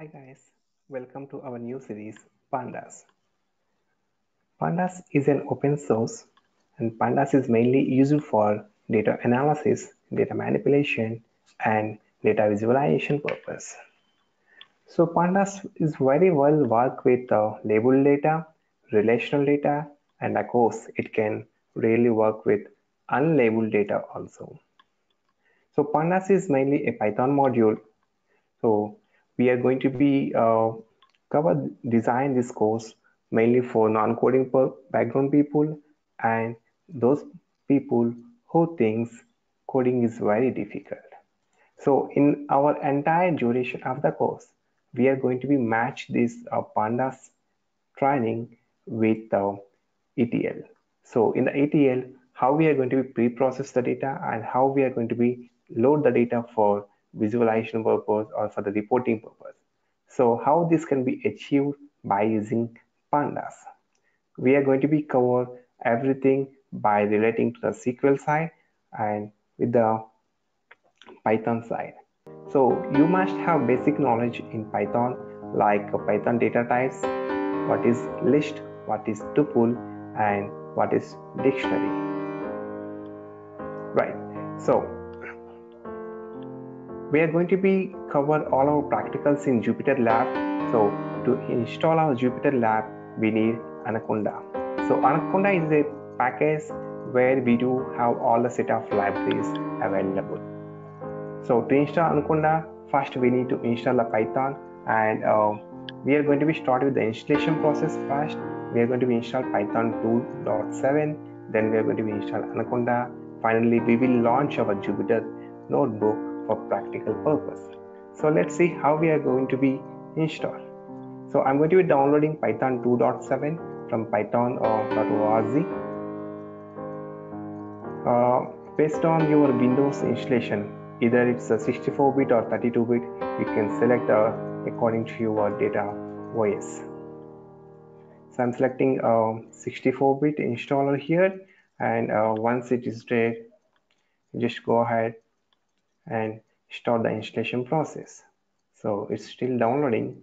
Hi guys, welcome to our new series Pandas. Pandas is an open source and Pandas is mainly used for data analysis, data manipulation and data visualization purpose. So Pandas is very well work with uh, labeled data, relational data and of course it can really work with unlabeled data also. So Pandas is mainly a Python module. So we are going to be uh, cover design this course mainly for non-coding background people and those people who thinks coding is very difficult. So in our entire duration of the course we are going to be match this uh, pandas training with uh, etl so in the etl how we are going to be pre-process the data and how we are going to be load the data for visualization purpose or for the reporting purpose. So how this can be achieved by using pandas. We are going to be cover everything by relating to the SQL side and with the Python side. So you must have basic knowledge in Python like Python data types, what is list, what is tuple and what is dictionary. Right. So we are going to be cover all our practicals in Jupyter Lab. So to install our Jupyter Lab, we need Anaconda. So Anaconda is a package where we do have all the set of libraries available. So to install Anaconda, first we need to install the Python and uh, we are going to be start with the installation process first. We are going to be install Python 2.7, then we are going to be install Anaconda. Finally, we will launch our Jupyter notebook for practical purpose. So let's see how we are going to be installed. So I'm going to be downloading Python 2.7 from python.org. Uh, based on your Windows installation, either it's a 64-bit or 32-bit, you can select uh, according to your data OS. So I'm selecting a 64-bit installer here and uh, once it is ready, just go ahead and start the installation process. So it's still downloading.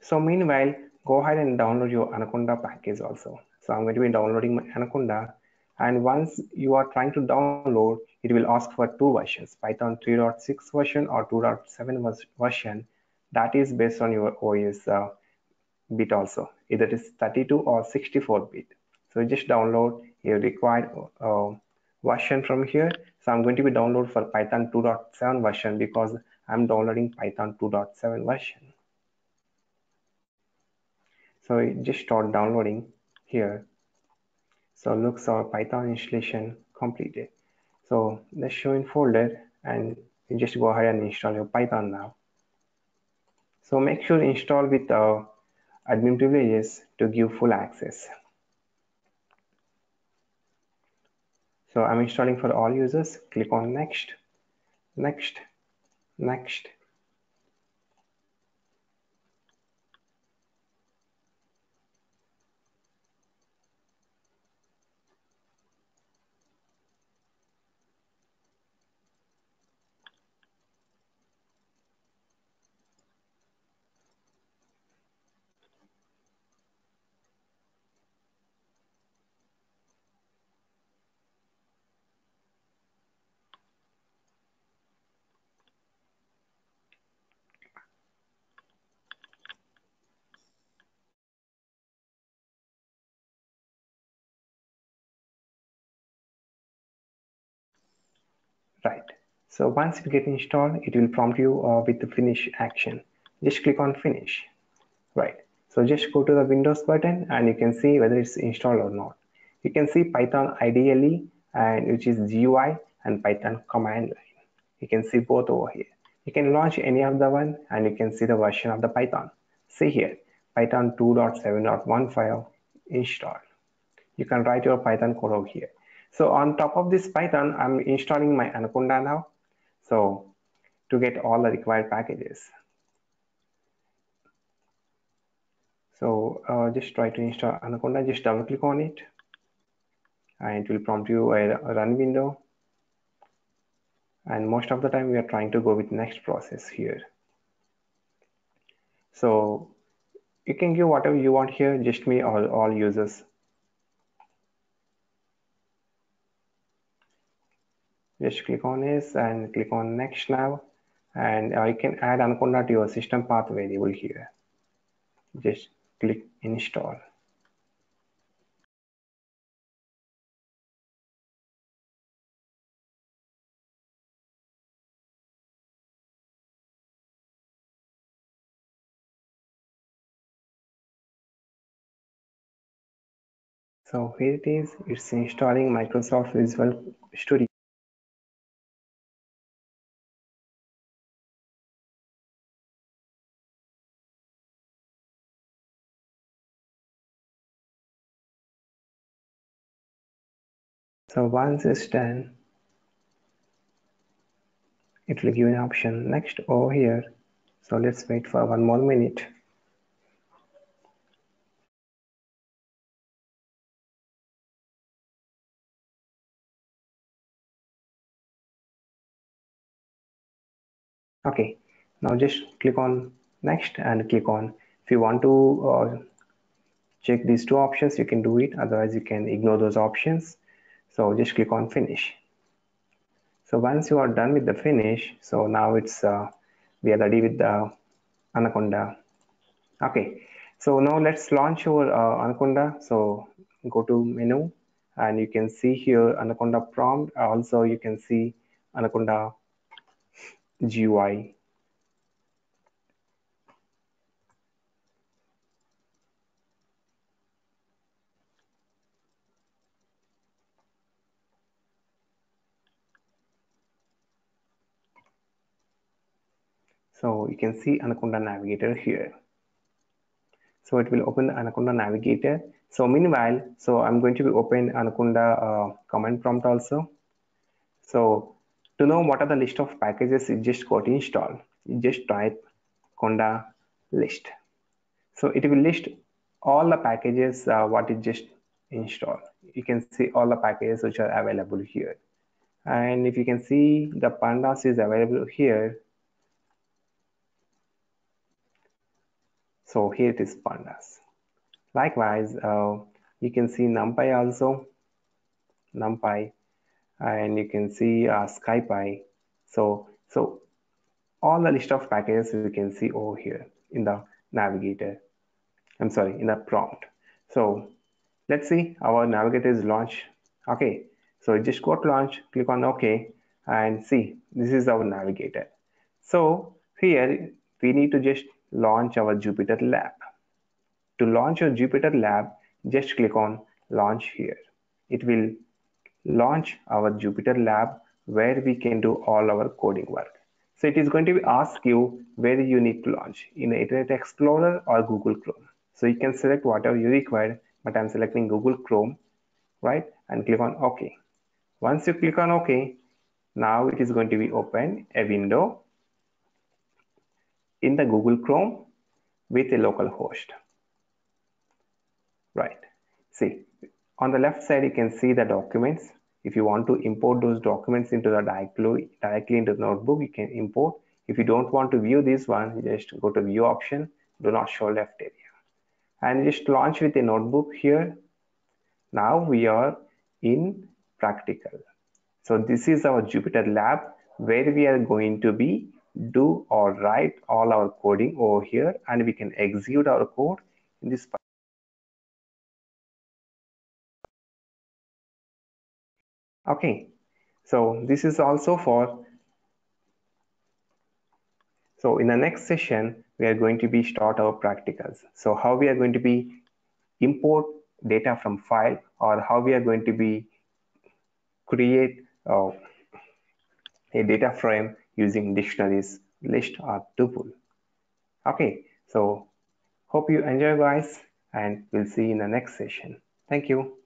So meanwhile, go ahead and download your Anaconda package also. So I'm going to be downloading my Anaconda. And once you are trying to download, it will ask for two versions, Python 3.6 version or 2.7 version. That is based on your OS uh, bit also. Either it is 32 or 64 bit. So just download your required uh, version from here. So I'm going to be download for Python 2.7 version because I'm downloading Python 2.7 version. So it just start downloading here. So looks our Python installation completed. So let's show in folder and you just go ahead and install your Python now. So make sure install with uh, admin privileges to give full access. So I'm installing for all users. Click on next, next, next. Right. So once it get installed it will prompt you uh, with the finish action. Just click on finish. Right. So just go to the windows button and you can see whether it's installed or not. You can see python IDLE and which is GUI and python command line. You can see both over here. You can launch any of the one and you can see the version of the python. See here python 2.7.1 file installed. You can write your python code over here so on top of this Python, I'm installing my Anaconda now. So to get all the required packages. So uh, just try to install Anaconda, just double click on it and it will prompt you a run window. and most of the time we are trying to go with next process here so you can give whatever you want here just me or all users just click on this and click on next now. And I can add Anaconda to your system path variable here. Just click install. So here it is, it's installing Microsoft Visual Studio. So once it's done, it will give an option. Next over here. So let's wait for one more minute. okay. Now just click on next and click on. If you want to uh, check these two options you can do it. Otherwise you can ignore those options so just click on finish. So once you are done with the finish so now it's uh, we are ready with the anaconda. Okay. So now let's launch our uh, anaconda. So go to menu and you can see here anaconda prompt. Also you can see anaconda GUI. So you can see Anaconda Navigator here. So it will open Anaconda Navigator. So meanwhile, so I'm going to be open Anaconda uh, command prompt also. So to know what are the list of packages you just got installed, you just type conda list. So it will list all the packages uh, what it just installed. You can see all the packages which are available here. And if you can see the pandas is available here. So here it is pandas. Likewise, uh, you can see NumPy also, NumPy and you can see uh, SciPy. So, so all the list of packages you can see over here in the navigator. I'm sorry, in the prompt. So let's see our navigator is launched. Okay, so just go to launch, click on OK and see this is our navigator. So here we need to just launch our Jupyter lab. To launch your Jupyter lab, just click on launch here. It will launch our Jupyter lab where we can do all our coding work. So it is going to ask you where you need to launch in Internet Explorer or Google Chrome. So you can select whatever you require, but I'm selecting Google Chrome, right? And click on OK. Once you click on OK, now it is going to be open a window in the Google Chrome with a local host. Right. See, on the left side, you can see the documents. If you want to import those documents into the directly, into the notebook, you can import. If you don't want to view this one, just go to view option, do not show left area. And just launch with a notebook here. Now we are in practical. So this is our Jupyter lab where we are going to be do or write all our coding over here and we can execute our code in this okay so this is also for so in the next session we are going to be start our practicals. So how we are going to be import data from file or how we are going to be create uh, a data frame using dictionaries list or tuple okay so hope you enjoy guys and we'll see you in the next session. Thank you